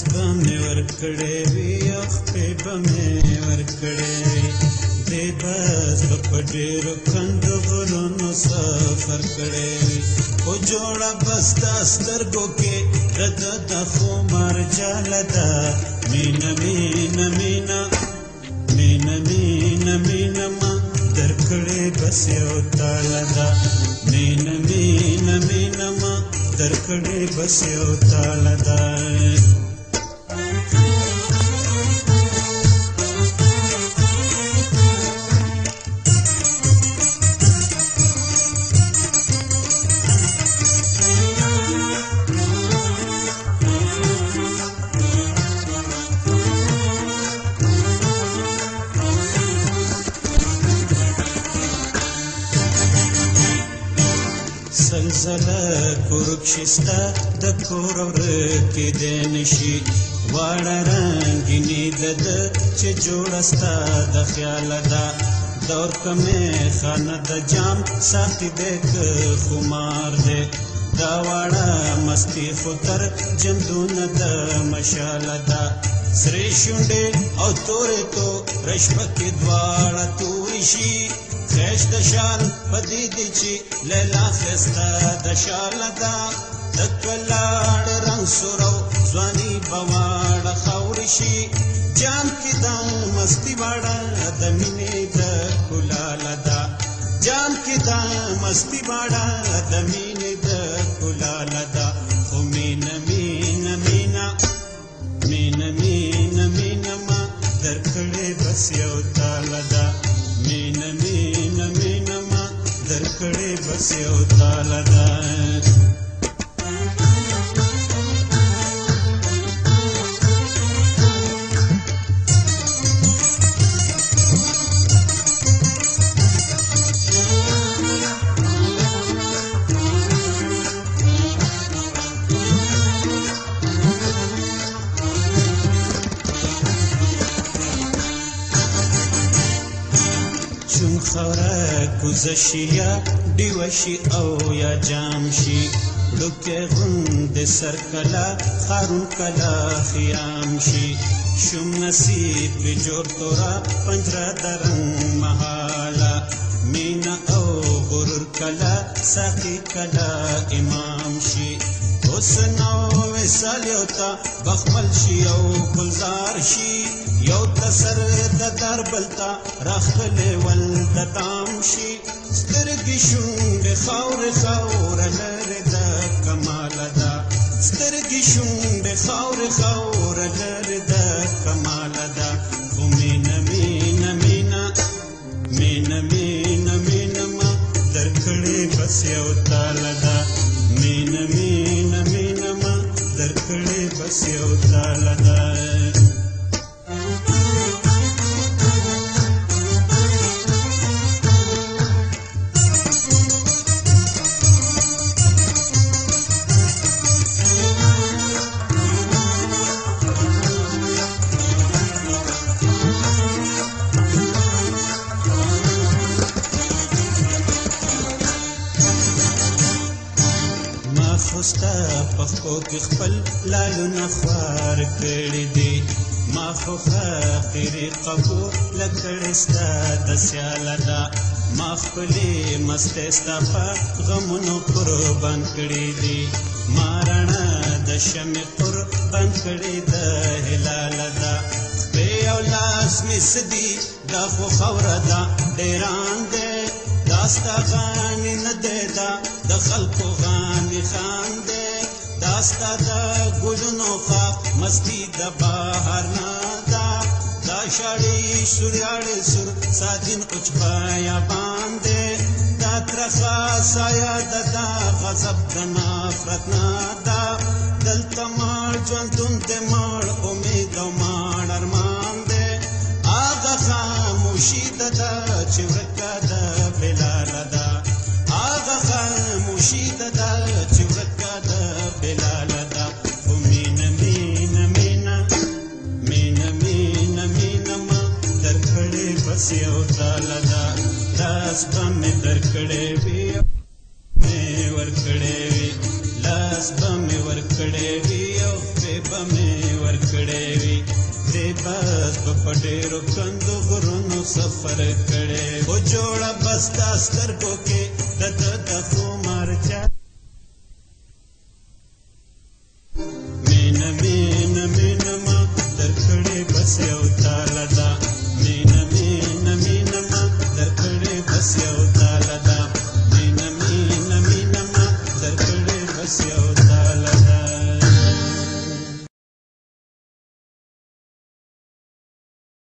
ستاسو مې ورکړې وي خپې به مې ورکړې وي دې بس په ډېرو کندو غرونو سفر کړی وي خو جوړه به ستا سترګو کې رده د خو مرجاله ده مینه مینه مینه مینه مینه مینه ما درکړې بس یو تاله ده مینه مینه مینه ما درکړې بس یو تاله ده زله کورب شسته د کور ورک د نشي واړه رنگینی د د چې جوړستا د خیال دا دور کمه خانه د جام ساتي د خمار دې دا واړه مستی فطر جندونه د مشال دا سری شونډه او تورې تو رشپکې دواړه توشي خېشت شال پدې دي چې لیلا خستا د شال دا تکلاړ رنگ سورو ځواني بواړ خوري شي جان کې دم مستی واړه د مینې د کلال دا جان کې دم مستی واړه د مینې د کلال دا خو مینا مینا مینا مینا مینا مینا ما درکړې بس یو تال دا مینا مینا درکړې بس یو تعالی ده خاوره کوزه شي یا ډیوه شي او یا جام شي ډوکې غوندې سر کله خارون کله خیام شي شوم نصیب پرې جوړ توره پنجره درنګ مهاله مینه او غرور کله ساقي کله امام شي حسن او وصال یو ته بخمل شي او گلزار شي یو تسر د دار بلتا راخله ول د تام شي سترګې شوند خاور خاور هر د کمال دا سترګې شوند خاور خاور هر د کمال دا کومې نمې نمینا مین مین مین ما درکړې بس یو تال دا مین مین مین ما درکړې بس یو تال خوستا پخو کې خپل لالو نخوار کړی دی ما خو خاطرې قبول لکړې ستا د سیاله دا ما خپلې مستې ستا په غمونو قربان کړی دی ما رڼا د شمې قربان کړی د هلاله دا خپې او لاس مې سدي دا خو خوره ده ډېران دی داستا غامی نده دا د خلکو غامی خان ده داستا د ګلونو خاف مستی د بهر نه دا دا شړی سوریاړې سر ساجن اوچ پایا باندې دا ترخه سایه د دا غضب د نفرت نه دا دلته مار ژوندون ته پسې او ځاله ده لاس به مې درکړی وي مې ورکړی وي لاس به مې ورکړی وي او پې به مې ورکړی وي دې بس به په ډېرو کندو غرونو سفر کړی او جوړه بس دا سترګو کې د ده د خو مارچا